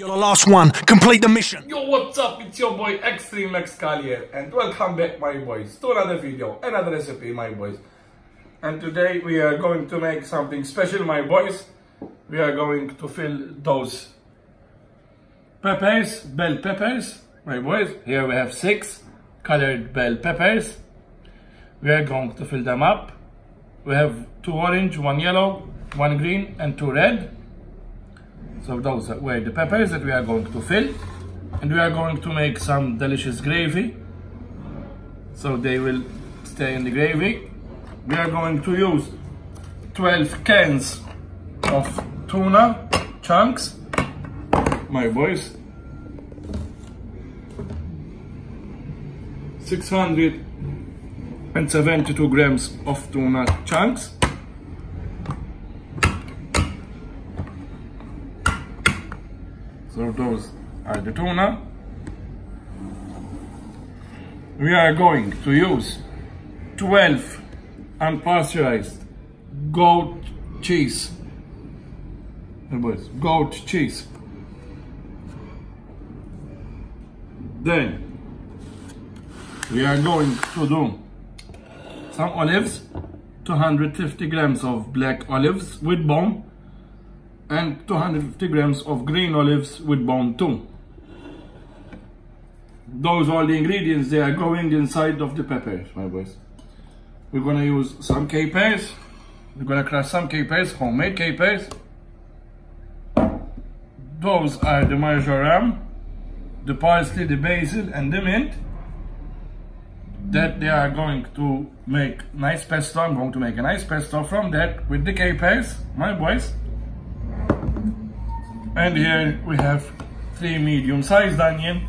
You're the last one. Complete the mission. Yo, what's up? It's your boy Extreme X Skull and welcome back my boys to another video, another recipe my boys. And today we are going to make something special my boys. We are going to fill those peppers, bell peppers, my boys. Here we have six colored bell peppers. We are going to fill them up. We have two orange, one yellow, one green and two red. So those were uh, the peppers that we are going to fill. And we are going to make some delicious gravy. So they will stay in the gravy. We are going to use 12 cans of tuna chunks. My boys. 672 grams of tuna chunks. So those are the tuna. We are going to use 12 unpasteurized goat cheese. Boys, goat cheese. Then we are going to do some olives, 250 grams of black olives with bone and 250 grams of green olives with bone too. Those are the ingredients, they are going inside of the peppers, my boys. We're gonna use some capers. We're gonna crush some capers, homemade capers. Those are the marjoram, the parsley, the basil, and the mint. That they are going to make nice pesto. I'm going to make a nice pesto from that with the capers, my boys. And here we have three medium-sized onion,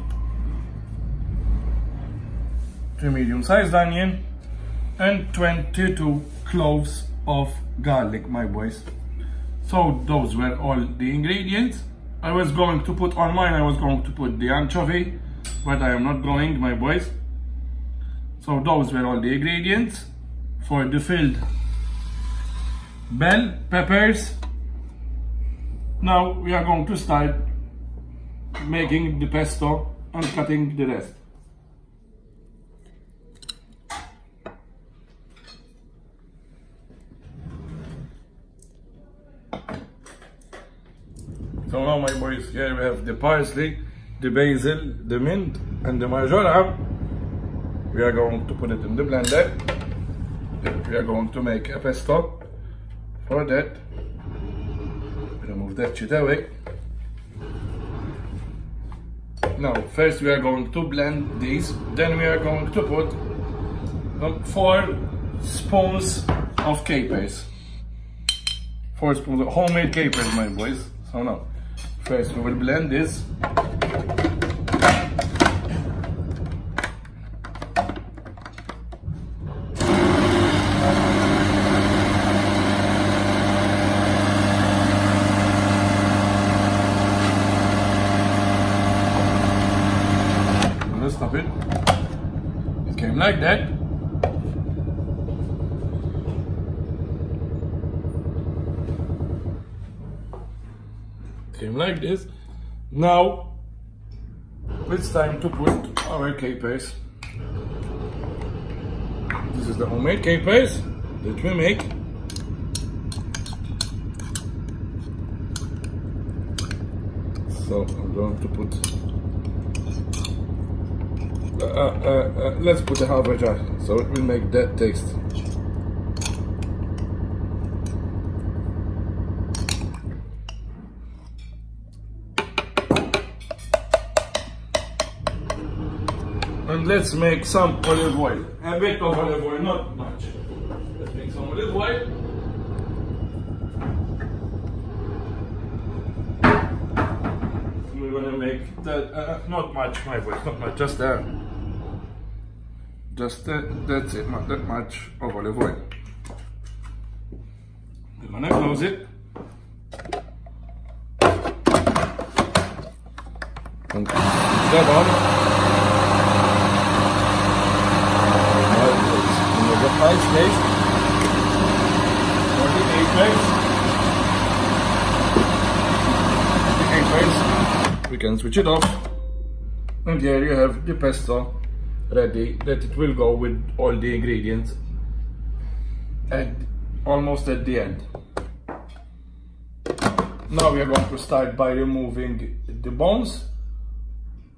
three medium-sized onion, and 22 cloves of garlic, my boys. So those were all the ingredients. I was going to put on mine, I was going to put the anchovy, but I am not going, my boys. So those were all the ingredients for the filled bell peppers. Now we are going to start making the pesto and cutting the rest. So now my boys, here we have the parsley, the basil, the mint and the marjoram. We are going to put it in the blender. We are going to make a pesto. For that, remove that shit away. Now, first we are going to blend these. Then we are going to put um, four spoons of capers. Four spoons of homemade capers, my boys. So now, first we will blend this. Let's stop it. It came like that. Came like this. Now it's time to put our capers. This is the homemade capers that we make. So I'm going to put uh, uh, uh, let's put a half a so it will make that taste. And let's make some olive oil. A bit of olive oil, not much. Let's make some olive oil. We're gonna make that, uh, not much, my boys, not much, just that. Just that, that's it, not that much of olive oil. We're gonna close it. And that on. And the nice taste. For the egg base. The egg we can switch it off. And here you have the pesto ready that it will go with all the ingredients at almost at the end. Now we are going to start by removing the bones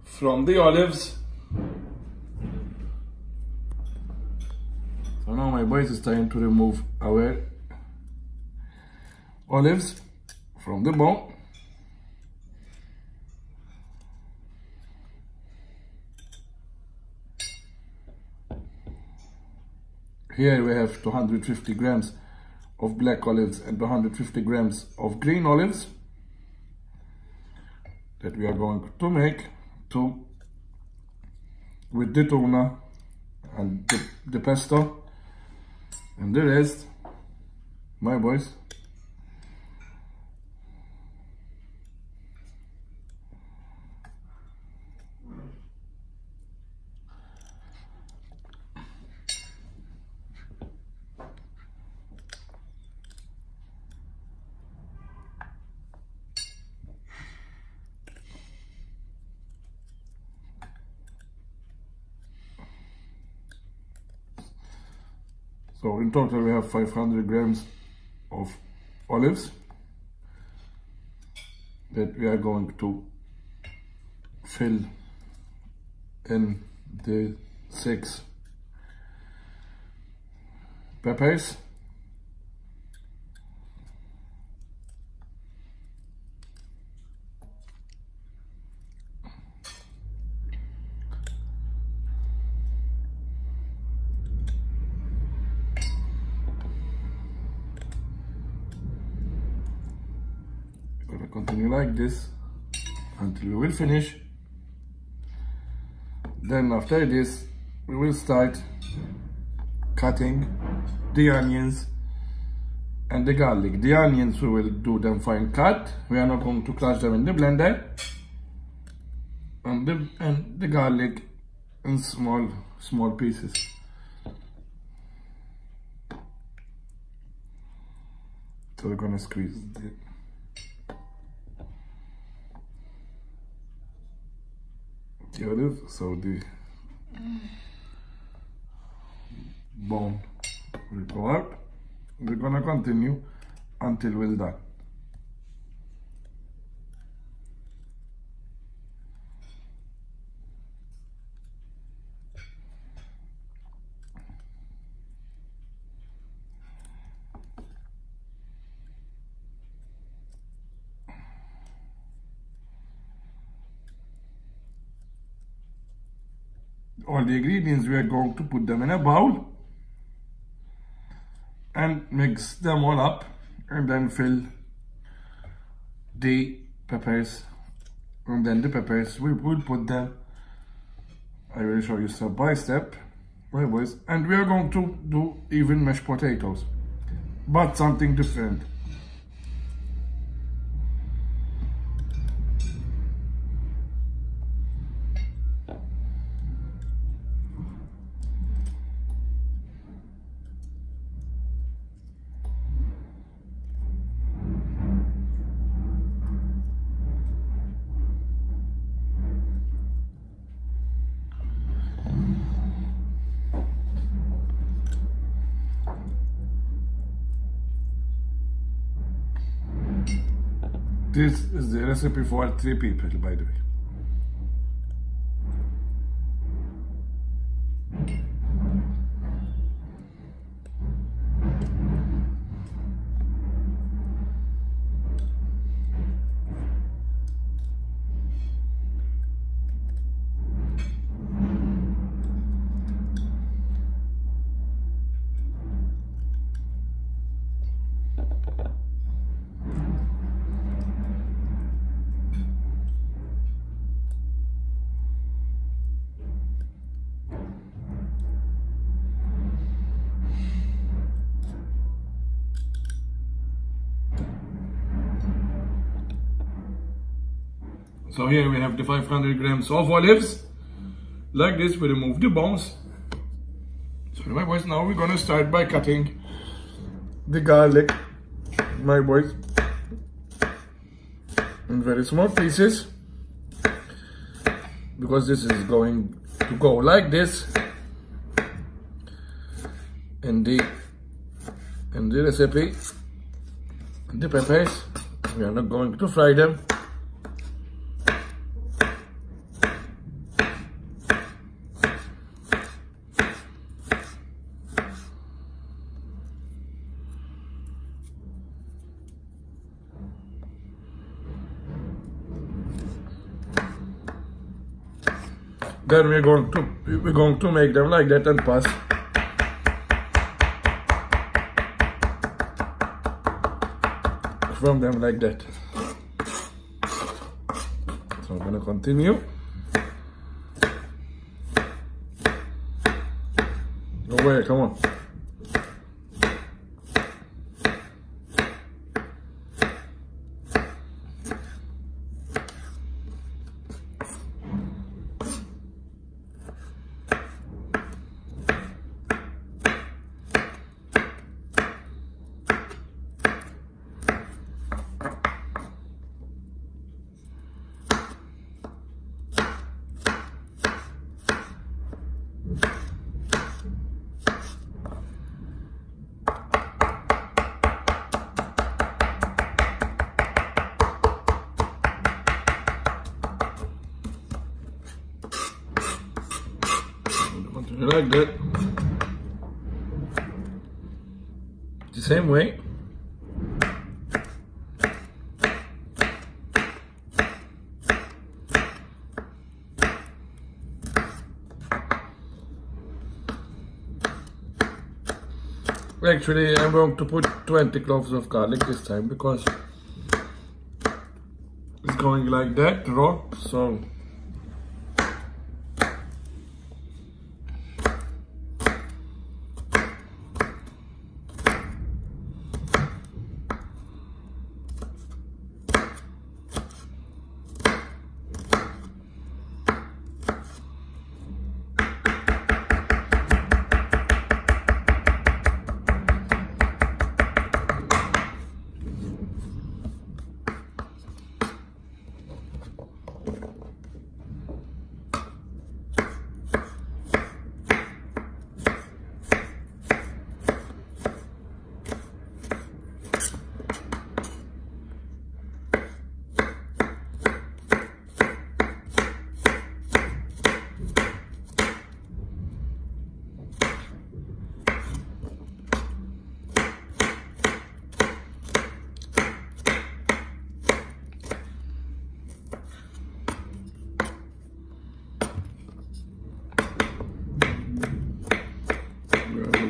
from the olives. So now my boys, it's time to remove our olives from the bone. Here we have 250 grams of black olives and 250 grams of green olives that we are going to make to with the tuna and the, the pesto. And the rest my boys So in total we have 500 grams of olives that we are going to fill in the six peppers gonna continue like this until we will finish. Then after this we will start cutting the onions and the garlic. The onions we will do them fine cut. We are not going to crush them in the blender. And the and the garlic in small small pieces. So we're gonna squeeze the Here it is. So the bone out. We're gonna continue until we're done. All the ingredients we are going to put them in a bowl and mix them all up and then fill the peppers and then the peppers we will put them. I will show you step by step boys and we are going to do even mashed potatoes but something different recipe for three people, by the way. We have the 500 grams of olives. Like this, we remove the bones. So my boys, now we're gonna start by cutting the garlic, my boys, in very small pieces. because this is going to go like this in the in the recipe the peppers we are not going to fry them then we're going to we're going to make them like that and pass. From them like that so I'm gonna continue. Go away come on that the same way. Actually, I'm going to put 20 cloves of garlic this time because it's going like that raw, so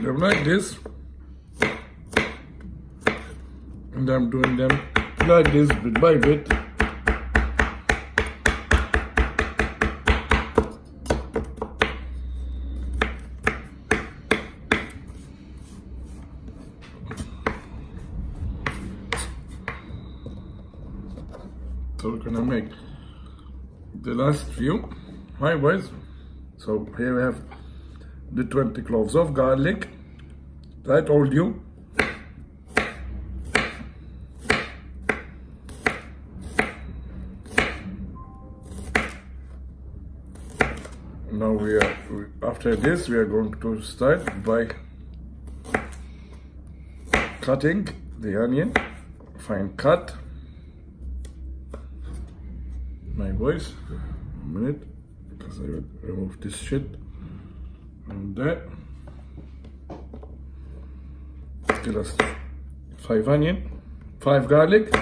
them like this. And I'm doing them like this bit by bit. So we're gonna make the last few hi boys. So here we have the 20 cloves of garlic I told you. Now we are after this we are going to start by cutting the onion. Fine cut. My voice, a minute because I will remove this shit. And that us five onion five garlic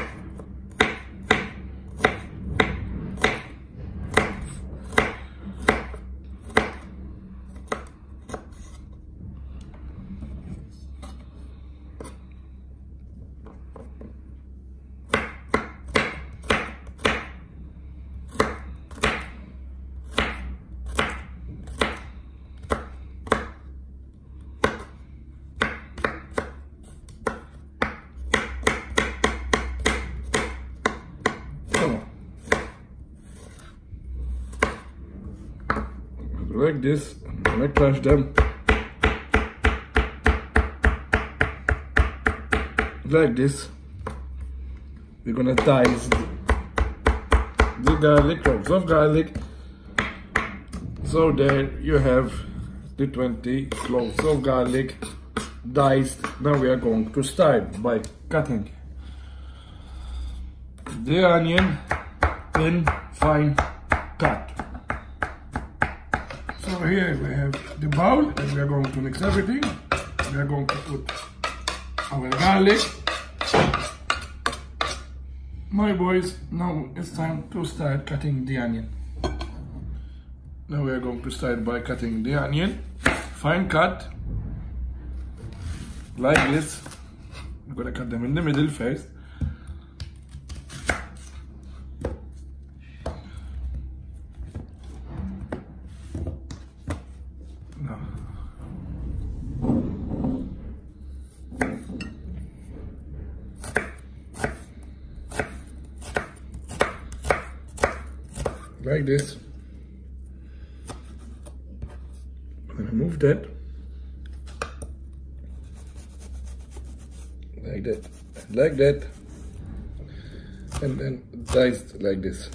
like this I'm gonna crush them like this we're gonna dice the garlic cloves of garlic So there you have the 20 cloves of garlic diced. Now we are going to start by cutting the onion in fine cut. So here we have the bowl and we are going to mix everything. We are going to put our garlic. My boys, now it's time to start cutting the onion. Now we are going to start by cutting the onion. Fine cut. Like this. I'm gonna cut them in the middle first. No. Like this. I'm gonna move that. Like that. Like that. And then diced like this.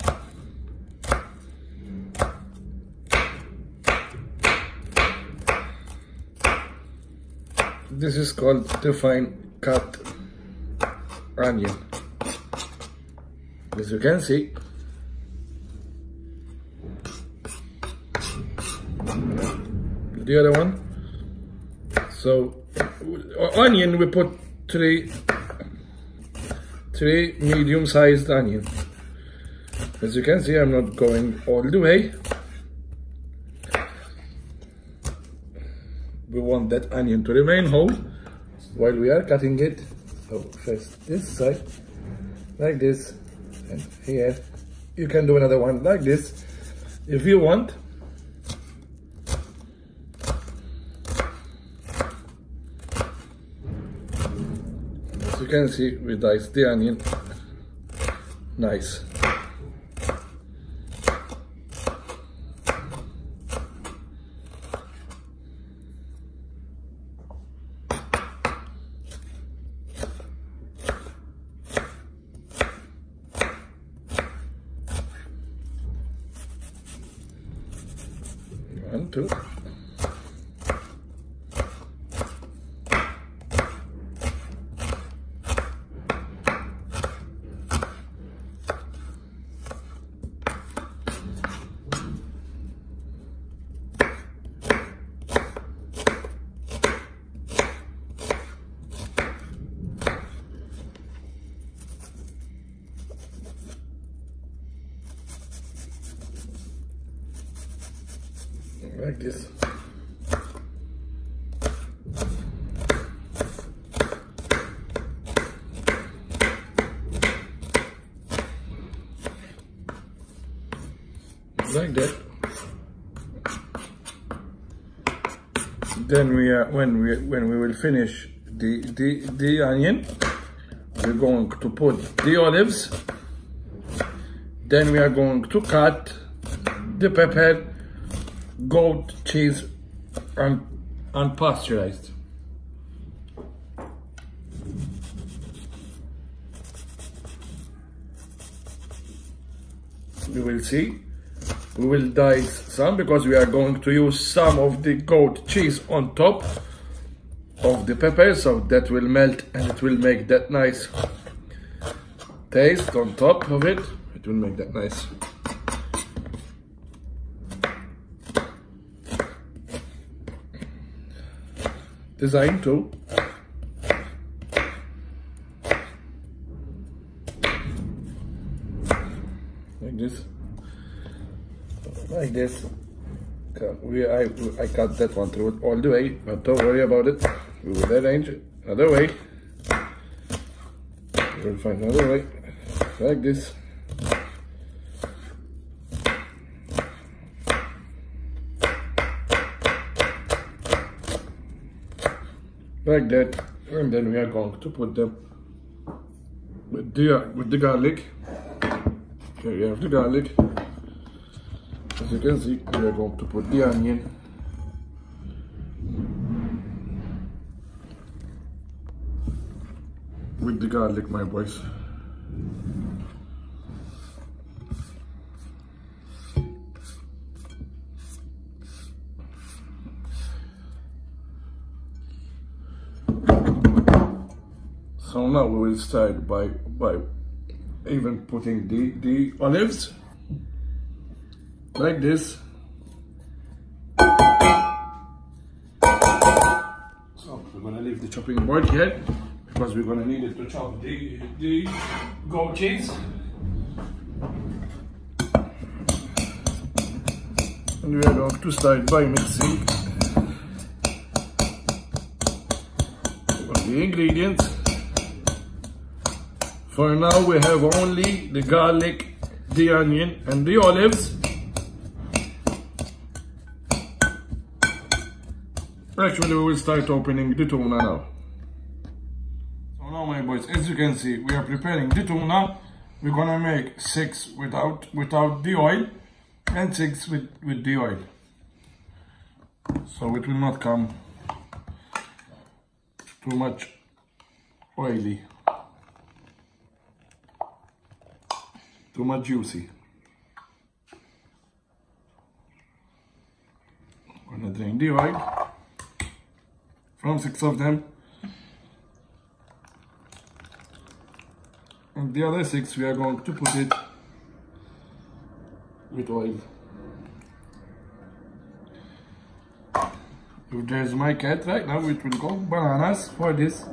This is called the fine cut onion. As you can see, the other one. So onion we put three three medium sized onion. As you can see I'm not going all the way. We want that onion to remain whole while we are cutting it. So first this side like this and here you can do another one like this if you want you can see, we diced the onion. Nice. One, two. Like this. Like that. Then we are when we when we will finish the the the onion, we're going to put the olives. Then we are going to cut the pepper goat cheese and unpasteurized. We will see. We will dice some because we are going to use some of the goat cheese on top of the pepper so that will melt and it will make that nice taste on top of it. It will make that nice design too. Like this. Like this. We, I, I cut that one through all the way, but don't worry about it. We will arrange it another way. We will find another way. Like this. Like that and then we are going to put them with the with the garlic. Here we have the garlic. As you can see we are going to put the onion. With the garlic my boys now we will start by by even putting the the olives like this. So we're gonna leave the chopping board here because we're gonna need it to chop the the goat cheese. And we are going to start by mixing the ingredients. For now we have only the garlic, the onion and the olives. Actually we will start opening the tuna now. So now my boys, as you can see, we are preparing the tuna. We're gonna make six without without the oil and six with, with the oil. So it will not come too much oily. Too much juicy. Gonna drain the oil from six of them. And the other six we are going to put it with oil. If there's my cat right now, it will go bananas for this.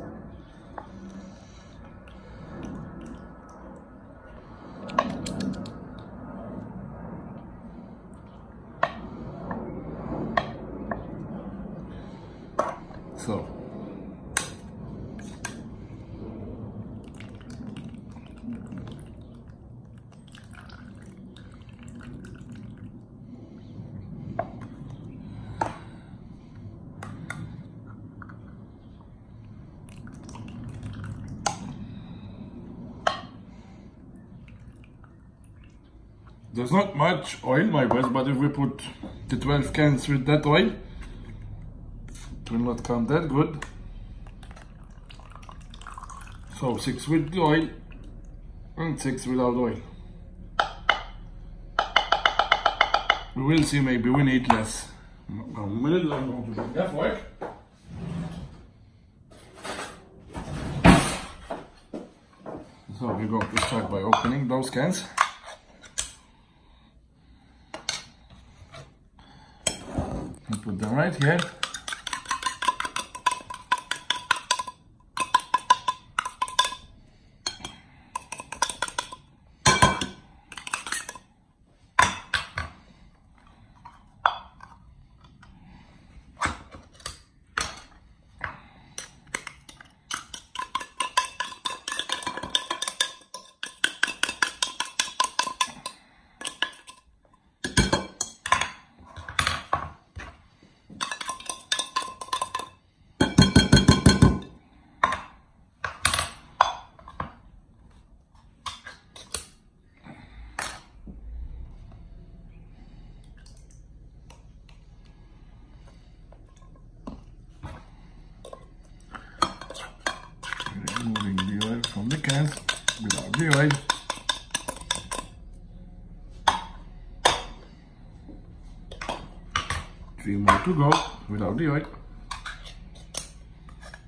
So. There's not much oil, my best, but if we put the 12 cans with that oil, it will not come that good. So 6 with the oil and 6 without oil. We will see, maybe we need less. One minute, I'm going to do that work. So we're going to start by opening those cans. Put them right here. removing the oil from the can oil. Three more to go without the oil.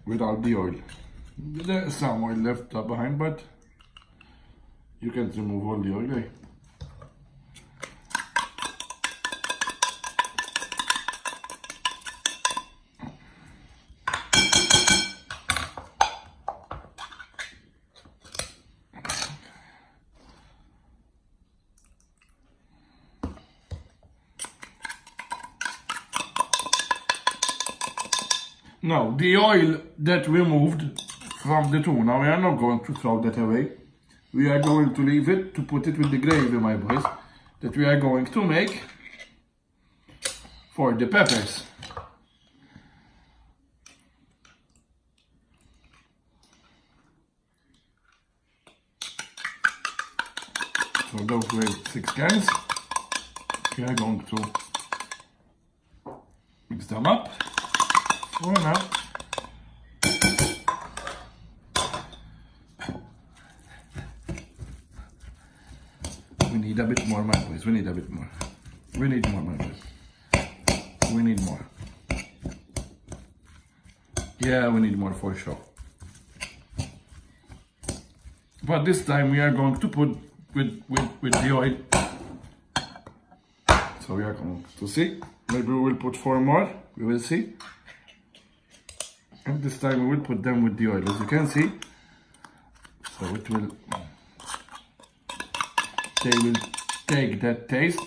Without the oil. There's some oil left behind, but you can remove all the oil. Eh? The oil that we moved from the tuna, we are not going to throw that away. We are going to leave it to put it with the gravy, my boys, that we are going to make for the peppers. So those were six cans. We are going to mix them up. For now. We need a bit more, my boys. We need a bit more. We need more, my. We need more. Yeah, we need more for sure. but this time we are going to put with with with the oil so we are going to see maybe we will put four more we will see and this time we will put them with the oil as you can see so it will they will take that taste.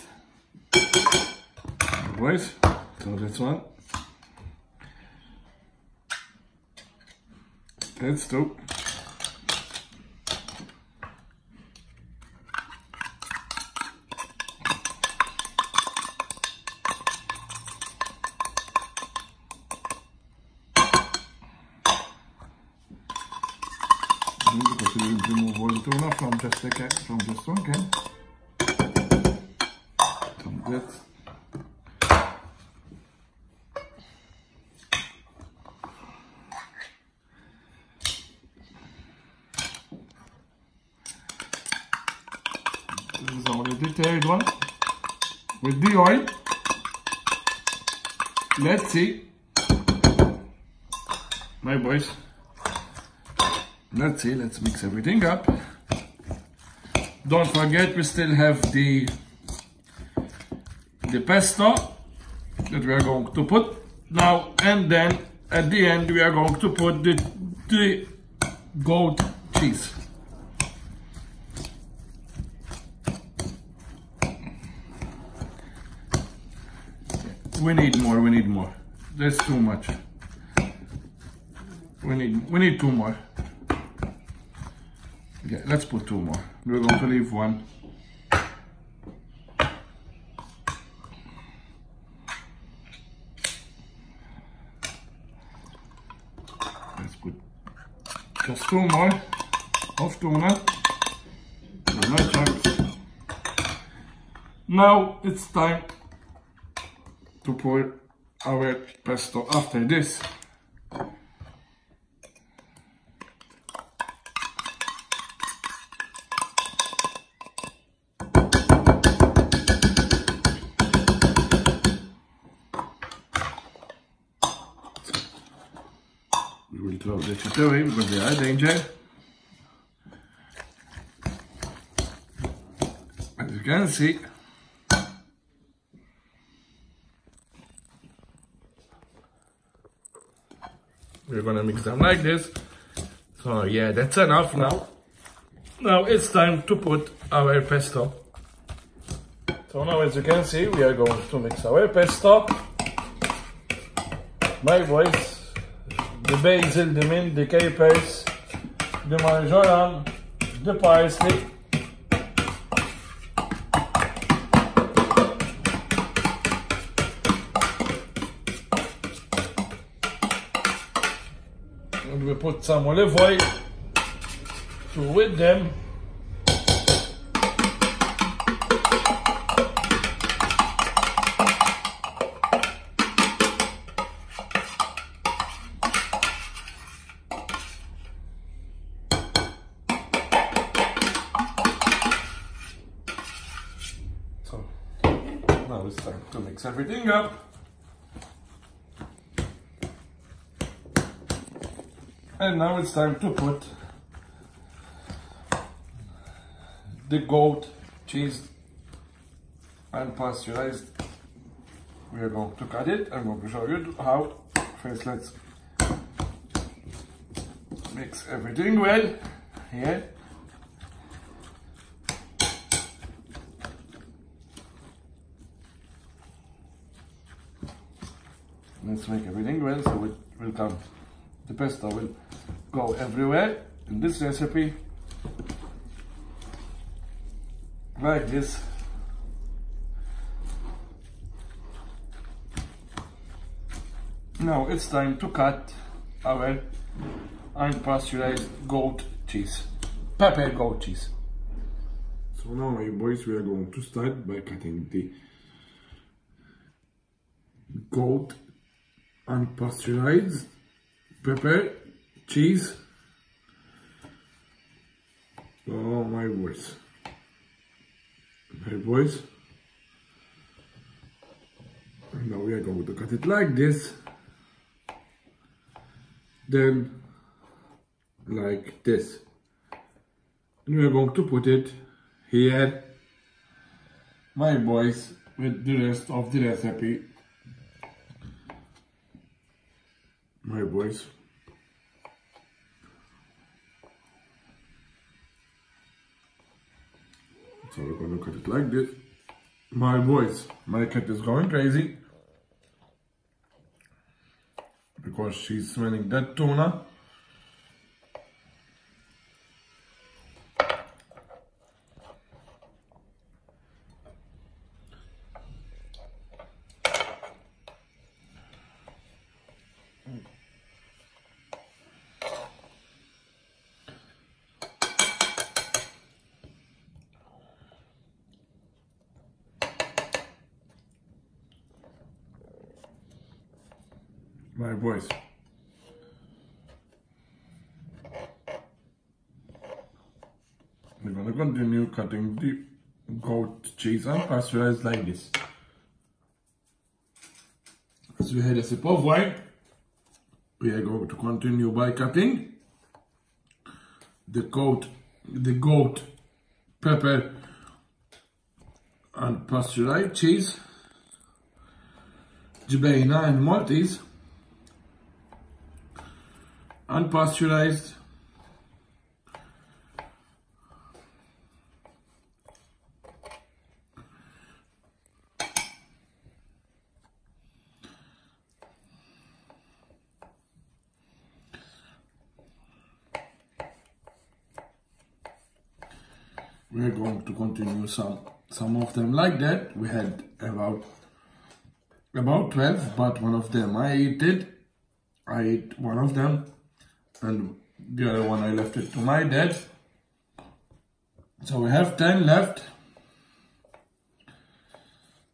Boys so this one. That's two because from just can, from just one can. That's This is the third one with the oil. Let's see. My boys. Let's see, let's mix everything up. Don't forget we still have the the pesto that we are going to put now and then at the end we are going to put the, the goat cheese. We need more, we need more. That's too much. We need we need two more. Yeah, let's put two more. We're going to leave one. Let's put just two more of. Tuna chunks. Now it's time to pour our pesto after this. The away because they are danger. As you can see, we're gonna mix them like this. So yeah, that's enough now. Now it's time to put our pesto. So now as you can see, we are going to mix our pesto. My boys, the basil, the mint, the capers, the marjoram, the parsley. We put some olive oil to with them. Up. And now it's time to put the goat cheese unpasteurized. We are going to cut it. I'm going to show you how. First, let's mix everything well. Here. Let's make everything well so it will come. The pesto will go everywhere in this recipe. Like this. Now it's time to cut our unpasteurized goat cheese. Pepper goat cheese. So now my boys we are going to start by cutting the goat unpasteurized pepper cheese. Oh my boys. My boys. And now we are going to cut it like this. Then like this. And we are going to put it here, my boys, with the rest of the recipe. My boys. So we're gonna cut it like this. My boys, my cat is going crazy because she's smelling that tuna. Boys. We're gonna continue cutting the goat cheese and pasteurized like this. As we had a sip of wine, we are going to continue by cutting the goat, the goat pepper and pasteurized cheese, Jibena and Maltese, unpasteurized. We're going to continue some some of them. Like that we had about about 12 but one of them i it i ate one of them and the other one i left it to my dad. So we have 10 left.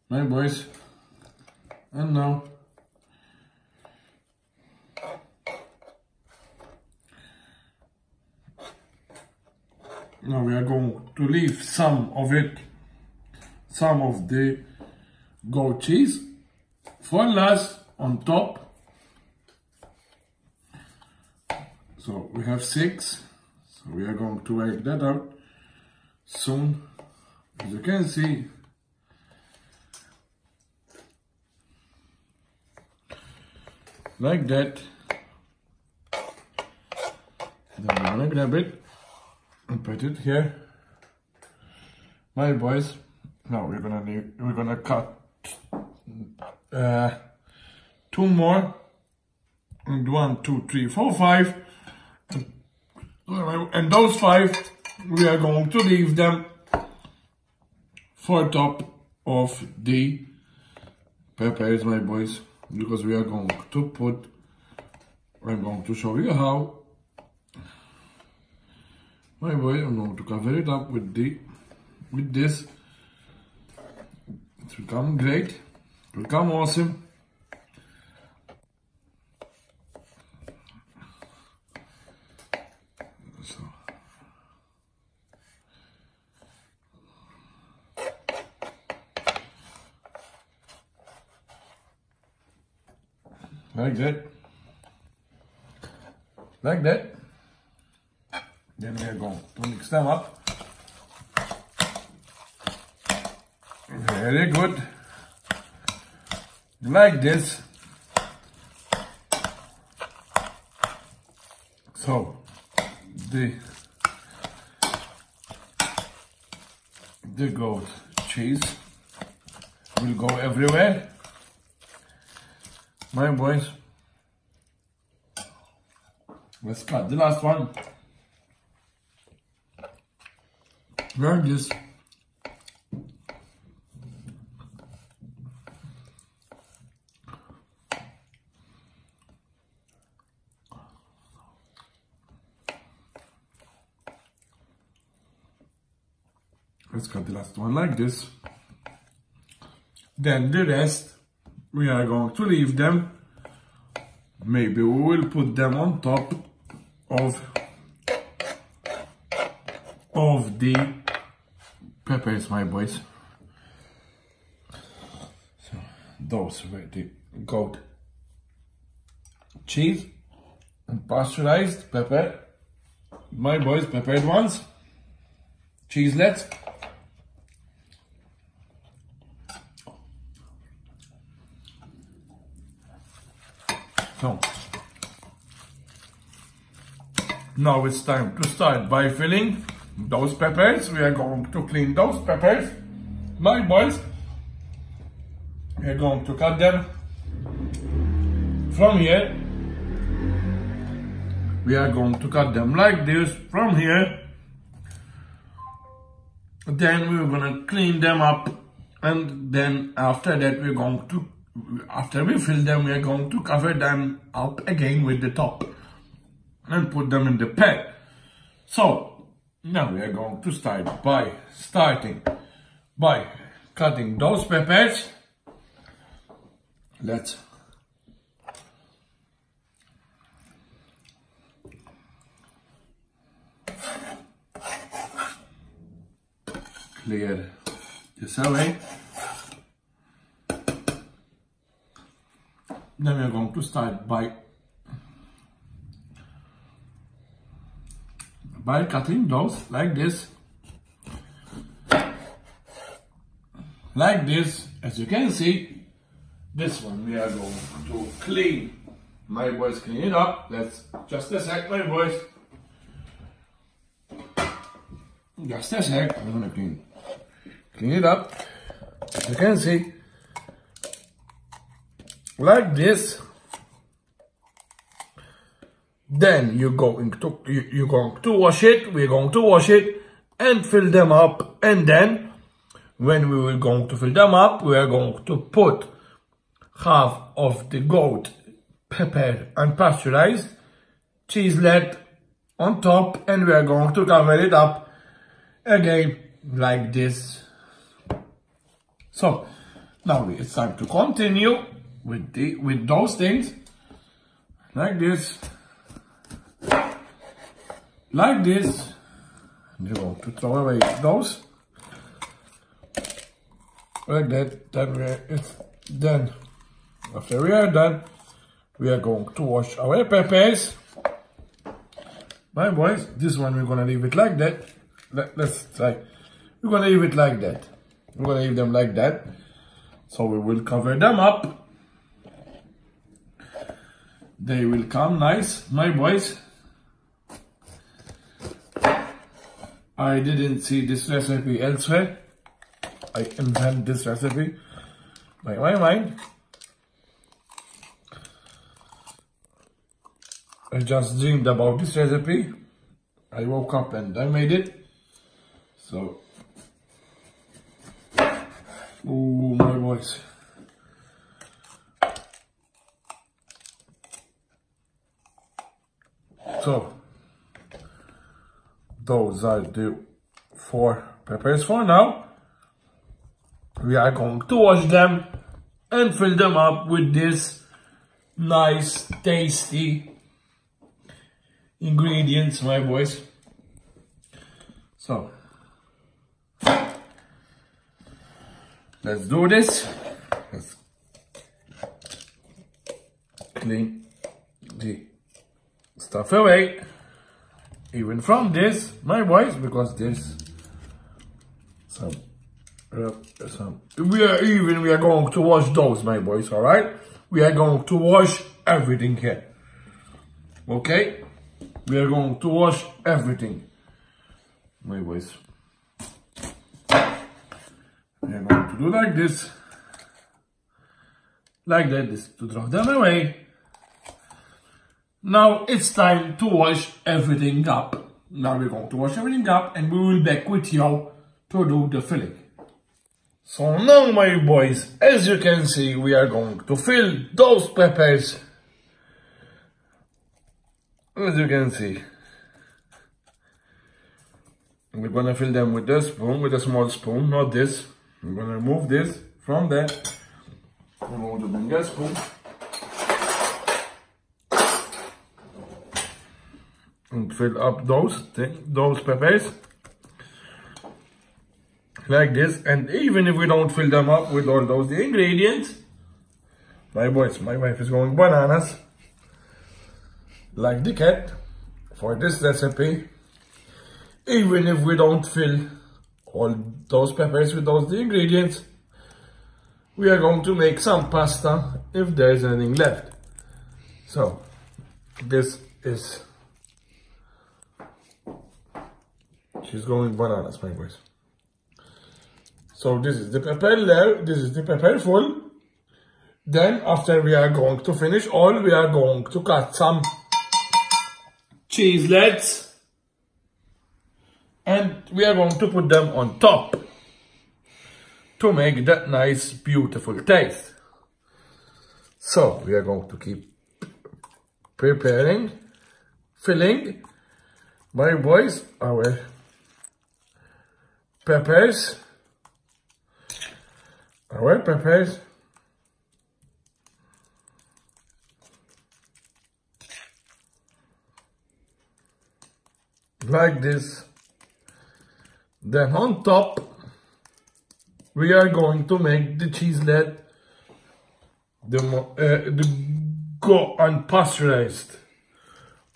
My boys. And now. Now we are going to leave some of it. Some of the goat cheese for last on top so we have six. So we are going to work that out. Soon. As you can see. Like that. Then we're gonna grab it and put it here. My boys now we're gonna we're gonna cut uh, two more. And one two three four five and those five we are going to leave them for top of the peppers my boys because we are going to put I'm going to show you how my boy I'm going to cover it up with the with this. It will come great it will come awesome like that like that then we are going to mix them up. Very good. Like this. So the the goat cheese will go everywhere my boys. Let's cut. The last one. Like this. Let's cut the last one like this. Then the rest, we are going to leave them. Maybe we will put them on top of of the peppers, my boys. So those were the goat cheese and pasteurized pepper. My boys, prepared ones. cheeselets. Now it's time to start by filling those peppers. We are going to clean those peppers. My boys, we are going to cut them from here. We are going to cut them like this from here. Then we're gonna clean them up and then after that we're going to after we fill them we are going to cover them up again with the top and put them in the pan. So now we are going to start by starting by cutting those peppers. Let's clear this away. Then we're going to start by by cutting those like this. Like this. As you can see this one we are going to clean. My boys clean it up. Let's just a sec my boys. Just a sec. I'm gonna clean clean it up. As you can see like this. Then you're going to you're going to wash it we're going to wash it and fill them up. And then when we were going to fill them up we are going to put half of the goat pepper and pasteurized cheese cheeselet on top and we are going to cover it up again like this. So now it's time to continue with the with those things like this like this and you're going to throw away those like that then we it's done after we are done we are going to wash our peppers. My boys this one we're gonna leave it like that. Let, let's try. We're gonna leave it like that. We're gonna leave them like that. So we will cover them up they will come nice my boys I didn't see this recipe elsewhere. I invent this recipe by my mind. I just dreamed about this recipe. I woke up and I made it. So, my voice. So, those are the four peppers for now. We are going to wash them and fill them up with this nice, tasty ingredients, my boys. So, let's do this. Let's clean the stuff. Away even from this. My boys because this. Some uh, some. We are even we are going to wash those my boys all right? We are going to wash everything here. Okay? We are going to wash everything. My boys. We are going to do like this. Like that this to throw them away now it's time to wash everything up. Now we're going to wash everything up and we will back with you to do the filling. So now my boys, as you can see, we are going to fill those peppers. As you can see. We're gonna fill them with the spoon, with a small spoon, not this. We're gonna remove this from there. The bigger spoon. And fill up those those peppers like this and even if we don't fill them up with all those ingredients my boys my wife is going bananas like the cat for this recipe even if we don't fill all those peppers with those the ingredients. We are going to make some pasta if there is anything left. So this is she's going bananas my boys. So this is the pepper there, this is the pepper full. Then after we are going to finish all, we are going to cut some cheeselets and we are going to put them on top to make that nice beautiful taste. So we are going to keep preparing, filling my boys our peppers, our peppers like this. Then on top we are going to make the cheeselet the uh, the go unpasteurized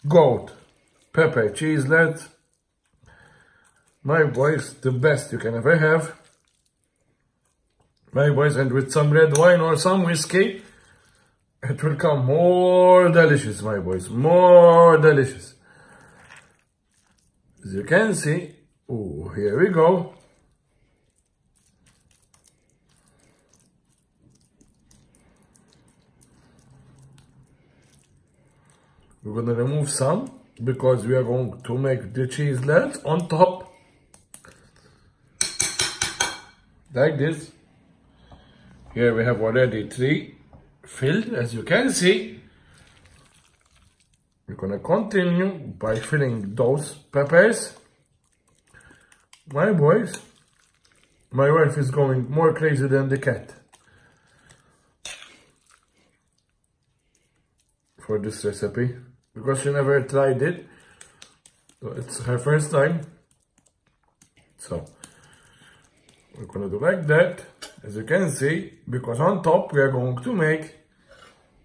goat. Pepper cheeselet my boys the best you can ever have my boys and with some red wine or some whiskey it will come more delicious my boys more delicious as you can see, oh, here we go. We're gonna remove some because we are going to make the cheese cheeselets on top. Like this. Here we have already three filled, as you can see. We're gonna continue by filling those peppers. My boys, my wife is going more crazy than the cat. For this recipe, because she never tried it. So it's her first time. So, we're gonna do like that, as you can see, because on top we are going to make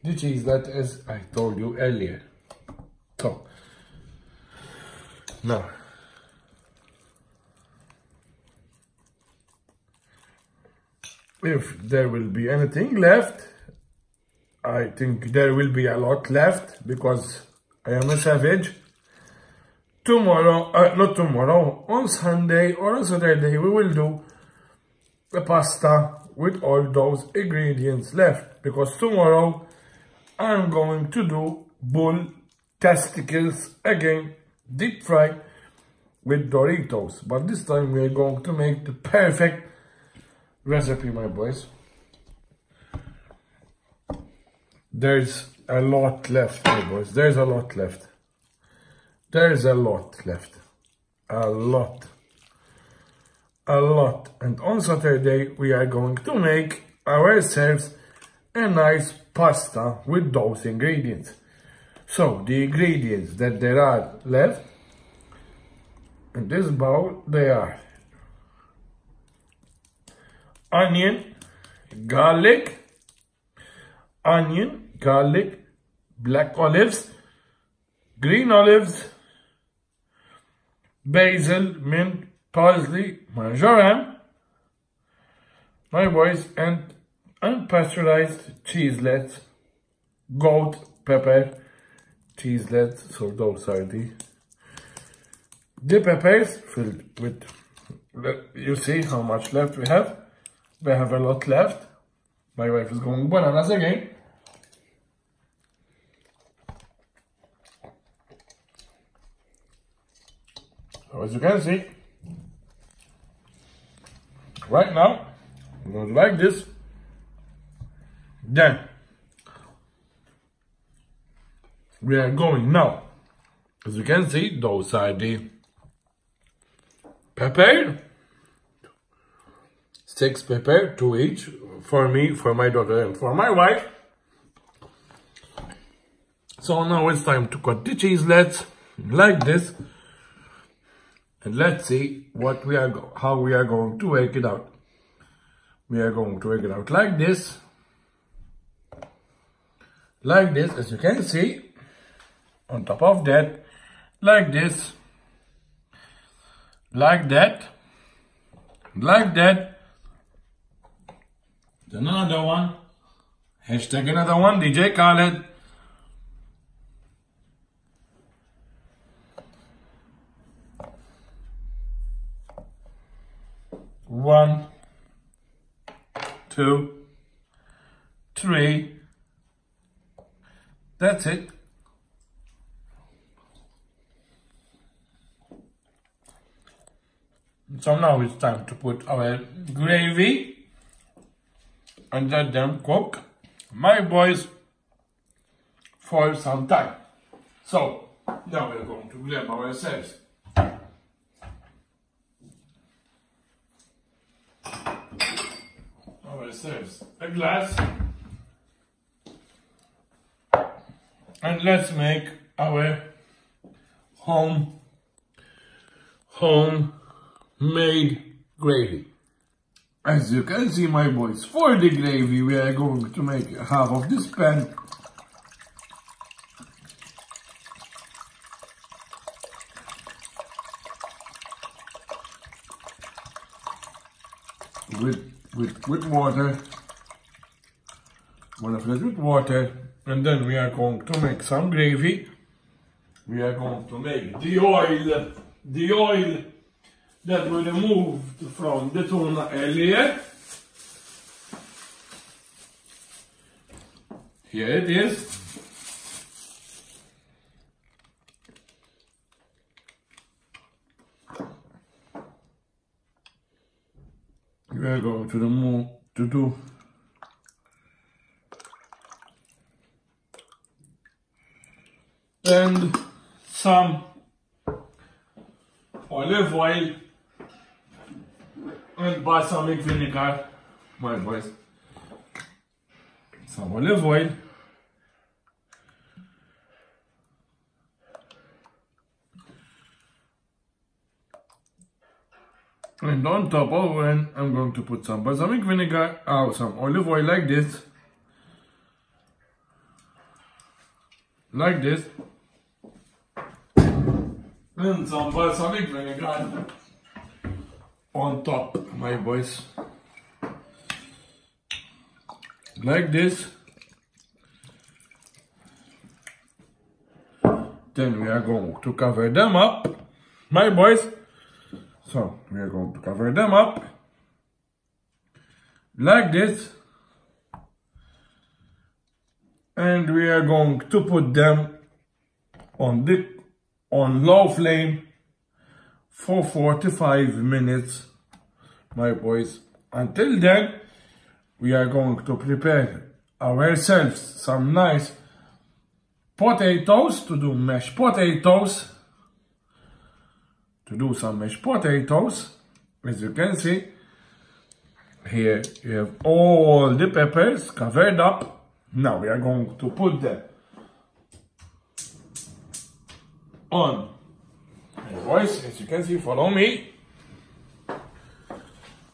the cheese that as I told you earlier. So, now, if there will be anything left, I think there will be a lot left because I am a savage. Tomorrow, uh, not tomorrow, on Sunday or on Saturday, we will do the pasta with all those ingredients left because tomorrow I'm going to do bull testicles again deep fried with Doritos. But this time we are going to make the perfect recipe, my boys. There's a lot left, my boys. There's a lot left. There's a lot left. A lot. A lot. And on Saturday we are going to make ourselves a nice pasta with those ingredients. So the ingredients that there are left in this bowl, they are onion, garlic, onion, garlic, black olives, green olives, basil, mint, parsley, my boys, and unpasteurized cheeselets, goat pepper, cheeselets, so those are the, the peppers filled with, you see how much left we have. We have a lot left. My wife is going bananas again. As you can see, right now, I'm going to like this. Then, we are going now. As you can see, those are the pepper. Six pepper, two each, for me, for my daughter, and for my wife. So now it's time to cut the cheeselets like this. And let's see what we are, how we are going to work it out. We are going to work it out like this. Like this, as you can see. On top of that, like this. Like that. like that. Another one. Hashtag another one, DJ Khaled. One, two, three. That's it. So now it's time to put our gravy and let them cook, my boys, for some time. So now we're going to grab ourselves ourselves a glass and let's make our home home made gravy. As you can see my boys, for the gravy we are going to make half of this pan with with water. One of it with water, and then we are going to make some gravy. We are going to make the oil, the oil that we removed from the tuna earlier. Here it is. Are going to remove to do and some olive oil and balsamic vinegar, my boys. Some olive oil. And on top of it, I'm going to put some balsamic vinegar or some olive oil like this. Like this. And some balsamic vinegar on top, my boys. Like this. Then we are going to cover them up, my boys. So we are going to cover them up like this. And we are going to put them on the on low flame for 45 minutes, my boys. Until then, we are going to prepare ourselves some nice potatoes to do mashed potatoes. To do some mashed potatoes, as you can see, here you have all the peppers covered up. Now we are going to put them on boys, as you can see, follow me.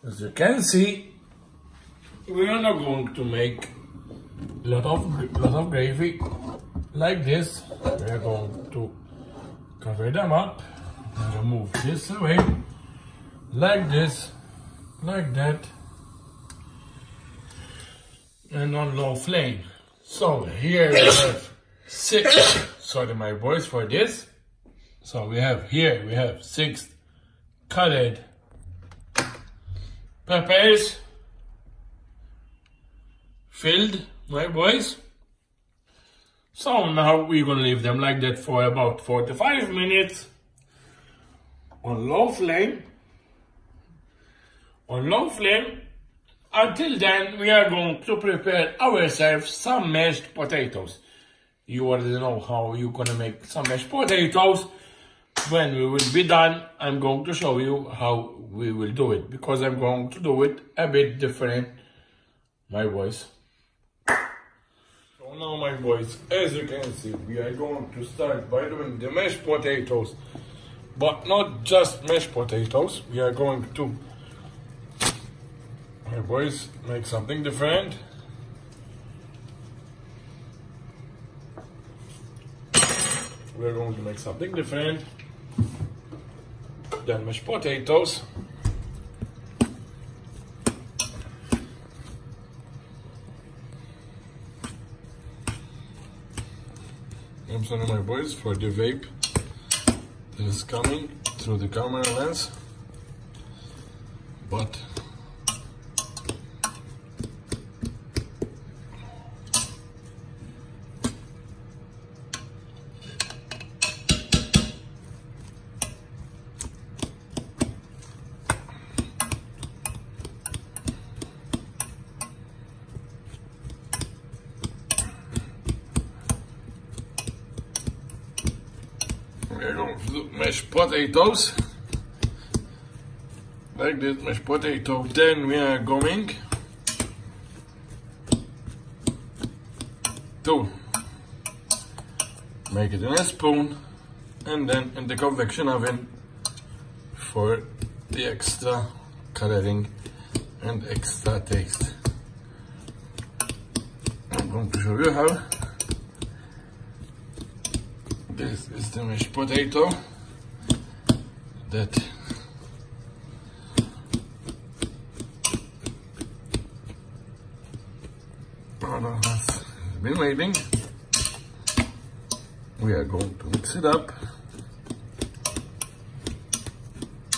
As you can see, we are not going to make a lot of lot of gravy like this. We are going to cover them up and remove this away like this, like that, and on low flame. So here we have six. Sorry, my boys, for this. So we have here, we have six cutted peppers filled, my boys. So now we're gonna leave them like that for about 45 minutes on low flame. On low flame. Until then, we are going to prepare ourselves some mashed potatoes. You already know how you're gonna make some mashed potatoes when we will be done, I'm going to show you how we will do it because I'm going to do it a bit different, my boys. So now my boys, as you can see, we are going to start by doing the mashed potatoes, but not just mashed potatoes. We are going to, my boys, make something different. We are going to make something different than mashed potatoes. I'm sorry, my boys, for the vape is coming through the camera lens. But we're going to do mashed potatoes. Like this mashed potato. Then we are going to make it in a spoon and then in the convection oven for the extra coloring and extra taste. I'm going to show you how. This is the mashed potato that Anna has been waiting. We are going to mix it up.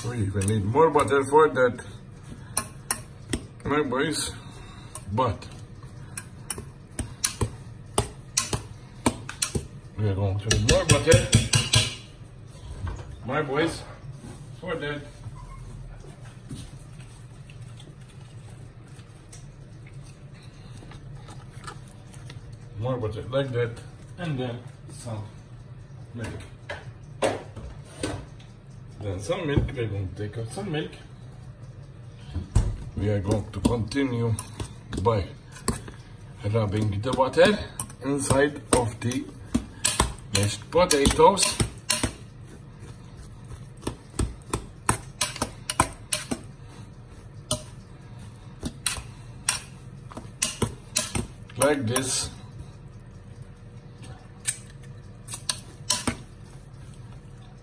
We even need more butter for that, my boys. But we are going to need more butter, my boys, that. More butter like that, and then some milk. Then some milk, we're going to take out some milk. We are going to continue by rubbing the butter inside of the mashed potatoes. Like this.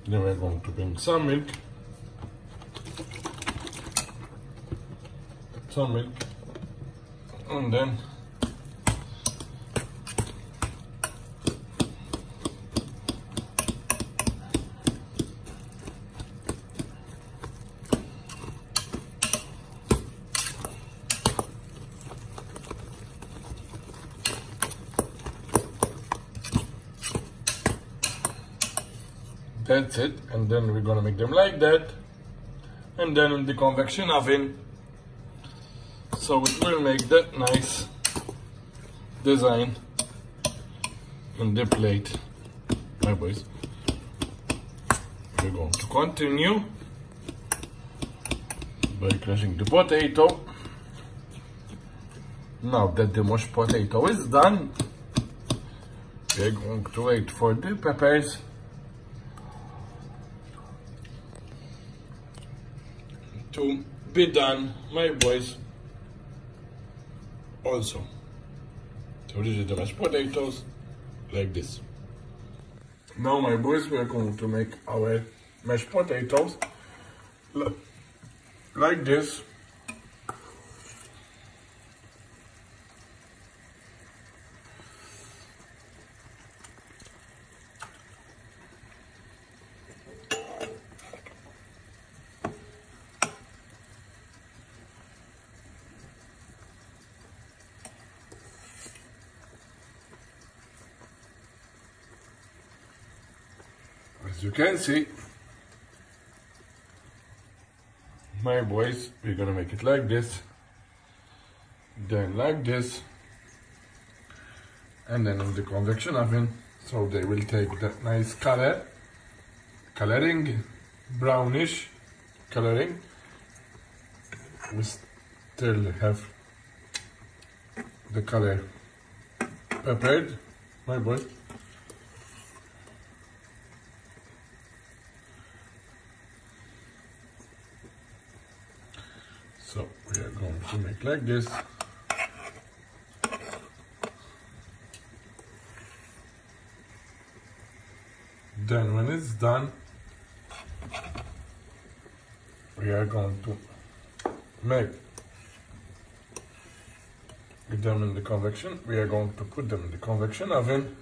Then we're going to bring some milk. Some milk. And then that's it then we're gonna make them like that. And then in the convection oven. So it will make that nice design in the plate. My boys. We're going to continue by crushing the potato. Now that the mashed potato is done we're going to wait for the peppers to be done, my boys. Also, so this is the mashed potatoes, like this. Now, my boys, we are going to make our mashed potatoes like this. As you can see, my boys, we're gonna make it like this, then like this, and then in the convection oven, so they will take that nice color, coloring, brownish coloring. We still have the color prepared, my boys. So we are like this. Then when it's done, we are going to make them in the convection. We are going to put them in the convection oven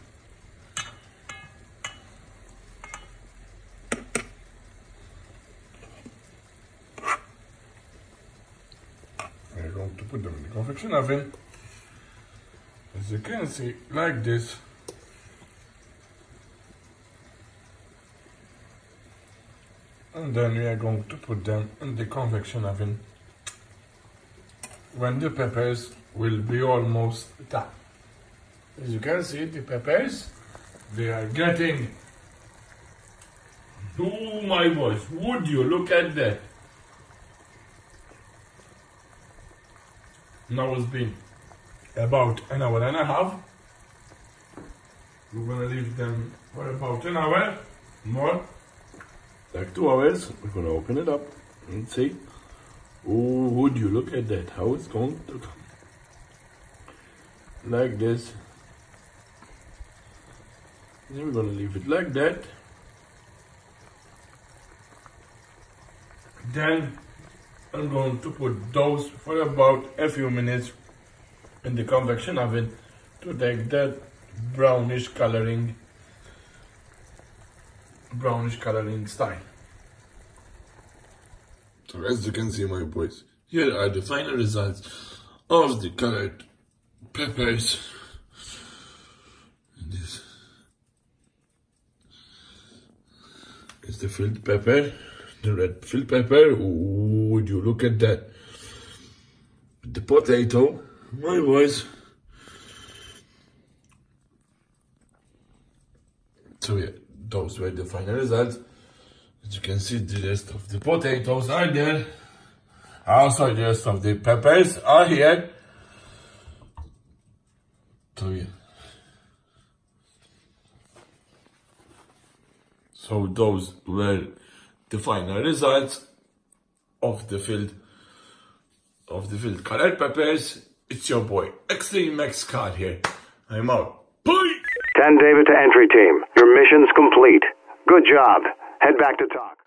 convection oven. As you can see, like this. And then we are going to put them in the convection oven when the peppers will be almost done. As you can see, the peppers, they are getting. Oh my boys, would you look at that? Now it's been about an hour and a half. We're gonna leave them for about an hour more. Like two hours. We're gonna open it up and see. Oh, would you look at that? How it's going to come. Like this. Then we're gonna leave it like that. Then I'm going to put those for about a few minutes in the convection oven to take that brownish coloring brownish coloring style. So as you can see my boys, here are the final results of the colored peppers. And this is the filled pepper, the red filled pepper. Would you look at that? The potato, my boys. So yeah, those were the final results. As you can see, the rest of the potatoes are there. Also, the rest of the peppers are here. So yeah. So those were the final results of the field of the field colored peppers. It's your boy Extreme X Skull here. I'm out. Bye. 10 David to entry team. Your mission's complete. Good job. Head back to talk.